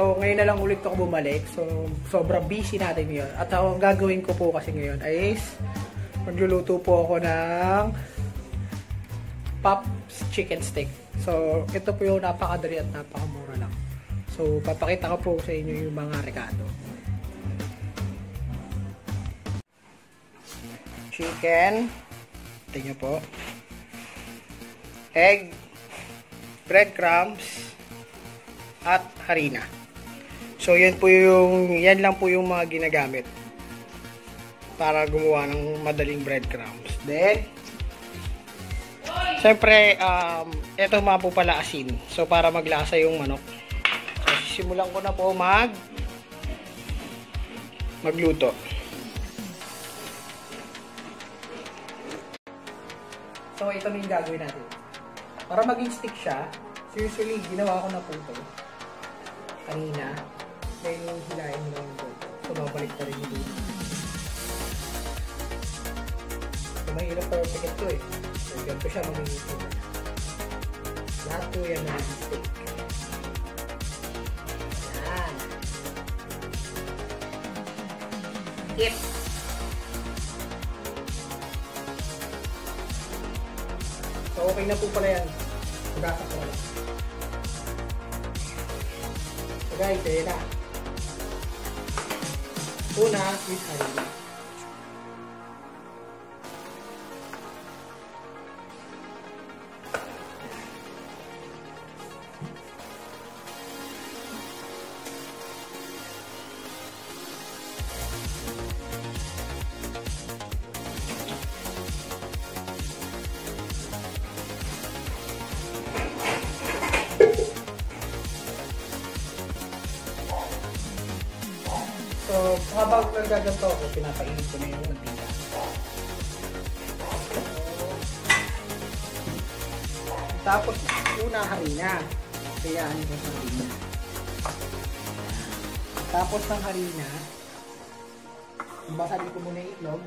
So ngayon na lang ulit ako bumalik. So sobrang busy natin ngayon. At ang gagawin ko po kasi ngayon is magluluto po ako ng Pops Chicken Stick. So ito po yung napakadali at napakamura lang. So papakita ko po sa inyo yung mga rekado. Chicken. Tingnan po. Egg. Breadcrumbs. At harina. So yan po yung yan lang po yung mga ginagamit para gumawa ng madaling breadcrumbs. Then Siyempre, um, ito mga po pala asin. So, para maglasa yung manok. So, simulan ko na po mag magluto. So, ito na yung gagawin natin. Para maging stick siya, usually, ginawa ko na po ito. Kanina. Then, hilahin mo lang ito. So, babalik pa rin yung. So, mahirap perfect ito eh. So, ganito siya magiging Lahat po yan magiging stick. Yan. Tip. So, okay na po pala yan. Lang. So, guys, ayun na. Una is habang nagaganto ako, pinapainit ko na yung mantika. Tapos, una harina. Kayaan ko sa harina. Tapos ng harina, basahin ko muna yung itlog.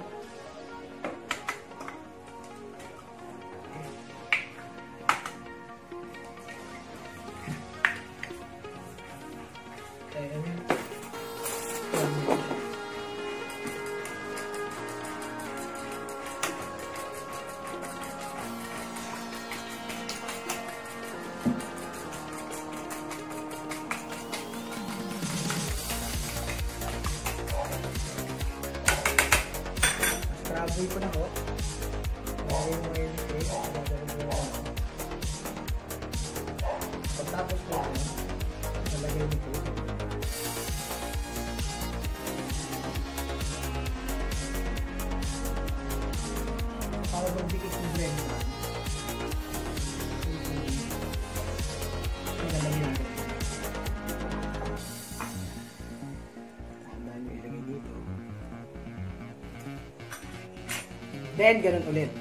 Then, ganun ulit.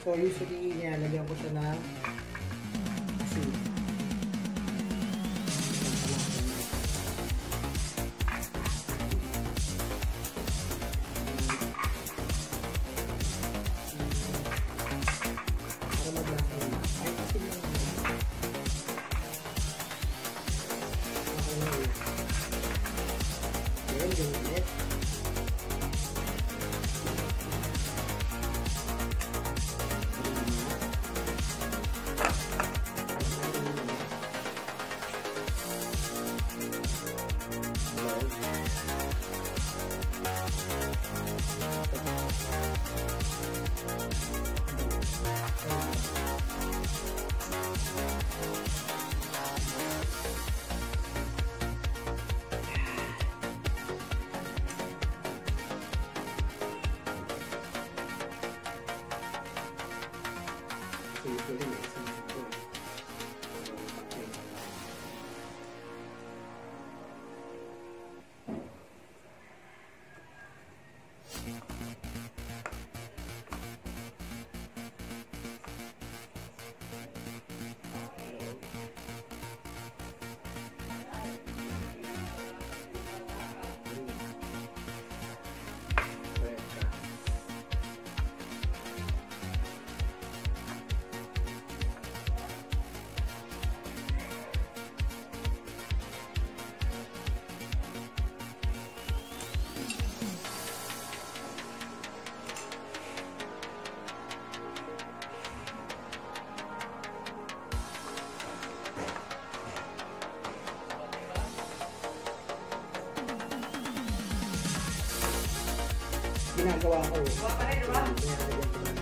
So, usually, nilalagyan ko siya ng asin. So, usually, ginagawa ko. Diba pa rin,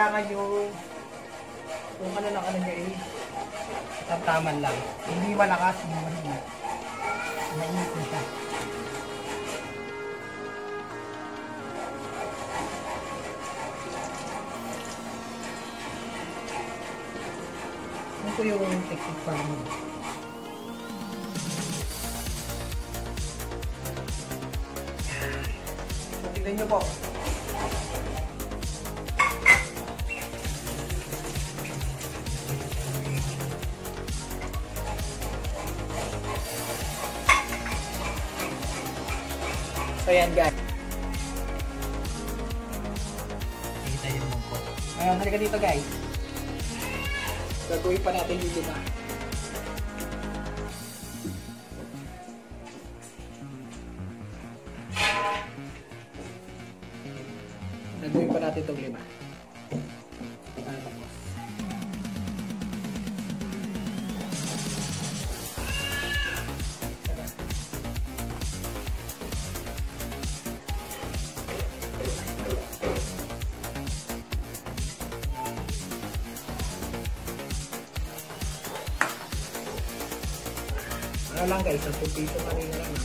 kailangan yung kung ano lang ano niya eh, tamtaman lang. Hindi malakas, hindi mahina. Mainit na siya. Po yung technique para mo? Tignan nyo po. So, yan guys. Kita yung mungko. Ngayon, halika dito guys. Gagawin pa natin dito na. Gagawin pa natin itong lima. manga y salpicito también grande.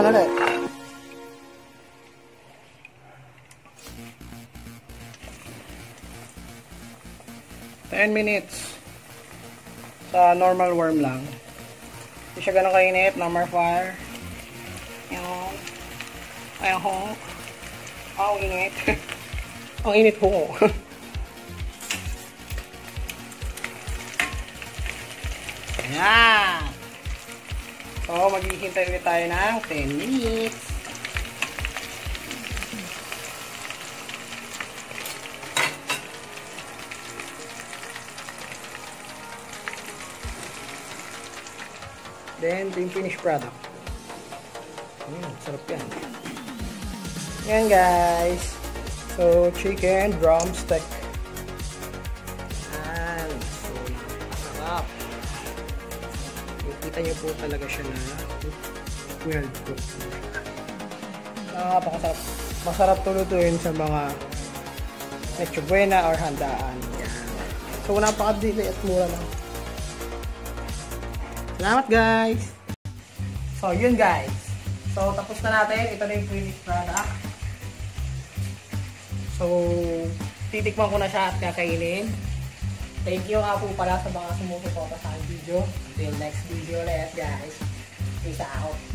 Ng... Ganun ulit. Ten minutes. Sa normal warm lang. Hindi siya ganun kainit. Number fire. Yan. Ayan ho. Ang init. ang init ho. Ayan. So, maghihintay ulit tayo ng 10 minutes. Then, ito yung finished product. Mm, sarap yan. Yan guys. So, chicken drumstick. Kita nyo po talaga siya na well cooked. Napakasarap. Masarap tulutuin sa mga Metro Buena or handaan. So, napakadili at mura lang. Salamat guys! So, yun guys. So, tapos na natin. Ito na yung finished product. So, titikman ko na siya at kakainin. Thank you nga po pala sa mga sumusuporta sa video. Until next video ulit guys. Peace out.